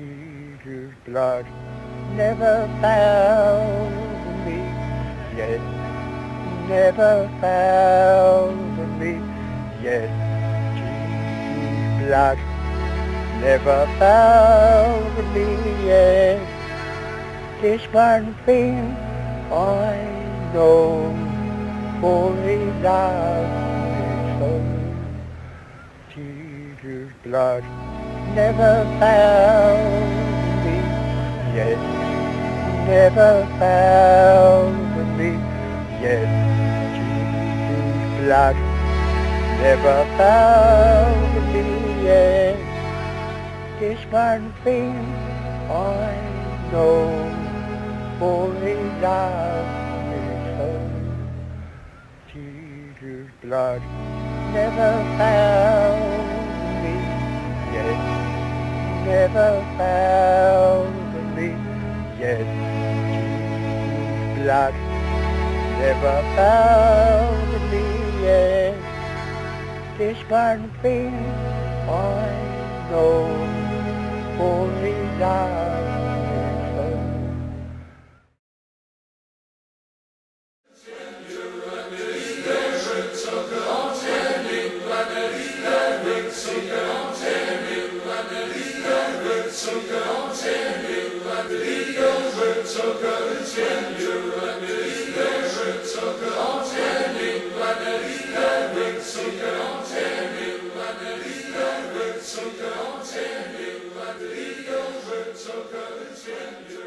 Jesus' blood never found me yet, never found me yet. Jesus' blood never found me yet. This one thing I know, for his love. Jesus' blood never found me yet, never found me yet. Jesus' blood never found me yet. This one thing I know, for his love is so. Jesus' blood never found never found me yet. Blood never found me yet. This one thing I know, for his love Ciebie, Madryjo, że czeka Ciebie.